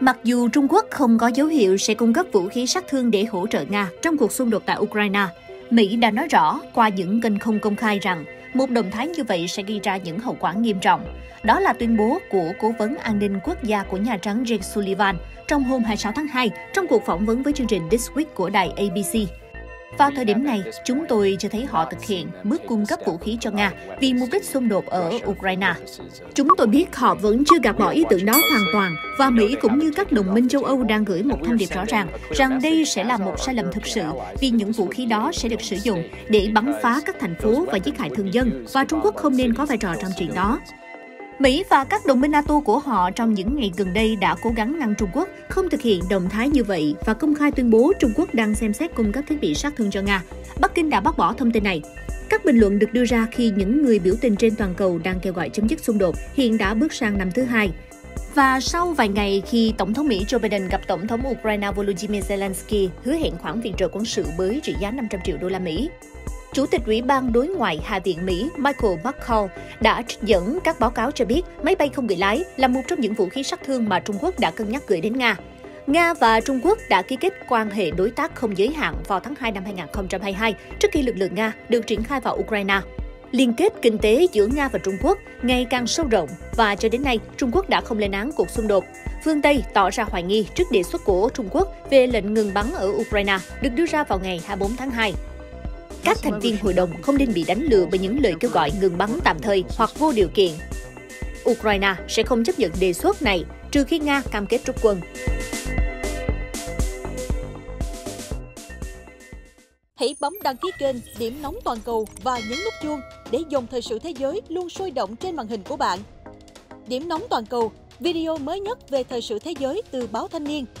Mặc dù Trung Quốc không có dấu hiệu sẽ cung cấp vũ khí sát thương để hỗ trợ Nga trong cuộc xung đột tại Ukraine, Mỹ đã nói rõ qua những kênh không công khai rằng một động thái như vậy sẽ gây ra những hậu quả nghiêm trọng. Đó là tuyên bố của Cố vấn An ninh Quốc gia của Nhà Trắng Jake Sullivan trong hôm 26 tháng 2 trong cuộc phỏng vấn với chương trình This Week của đài ABC. Vào thời điểm này, chúng tôi chưa thấy họ thực hiện bước cung cấp vũ khí cho Nga vì mục đích xung đột ở Ukraine. Chúng tôi biết họ vẫn chưa gạt bỏ ý tưởng đó hoàn toàn và Mỹ cũng như các đồng minh châu Âu đang gửi một thông điệp rõ ràng rằng đây sẽ là một sai lầm thực sự vì những vũ khí đó sẽ được sử dụng để bắn phá các thành phố và giết hại thường dân và Trung Quốc không nên có vai trò trong chuyện đó. Mỹ và các đồng minh NATO của họ trong những ngày gần đây đã cố gắng ngăn Trung Quốc không thực hiện động thái như vậy và công khai tuyên bố Trung Quốc đang xem xét cung cấp thiết bị sát thương cho Nga. Bắc Kinh đã bác bỏ thông tin này. Các bình luận được đưa ra khi những người biểu tình trên toàn cầu đang kêu gọi chấm dứt xung đột hiện đã bước sang năm thứ hai. Và sau vài ngày khi Tổng thống Mỹ Joe Biden gặp Tổng thống Ukraine Volodymyr Zelensky hứa hẹn khoản viện trợ quân sự với trị giá 500 triệu đô la Mỹ, Chủ tịch Ủy ban Đối ngoại Hạ viện Mỹ Michael McCall đã trích dẫn các báo cáo cho biết máy bay không người lái là một trong những vũ khí sát thương mà Trung Quốc đã cân nhắc gửi đến Nga. Nga và Trung Quốc đã ký kết quan hệ đối tác không giới hạn vào tháng 2 năm 2022 trước khi lực lượng Nga được triển khai vào Ukraine. Liên kết kinh tế giữa Nga và Trung Quốc ngày càng sâu rộng và cho đến nay, Trung Quốc đã không lên án cuộc xung đột. Phương Tây tỏ ra hoài nghi trước đề xuất của Trung Quốc về lệnh ngừng bắn ở Ukraine, được đưa ra vào ngày 24 tháng 2. Các thành viên hội đồng không nên bị đánh lừa bởi những lời kêu gọi ngừng bắn tạm thời hoặc vô điều kiện. Ukraine sẽ không chấp nhận đề xuất này trừ khi Nga cam kết rút quân. Hãy bấm đăng ký kênh Điểm Nóng Toàn cầu và nhấn nút chuông để dòng thời sự thế giới luôn sôi động trên màn hình của bạn. Điểm Nóng Toàn cầu, video mới nhất về thời sự thế giới từ báo Thanh niên –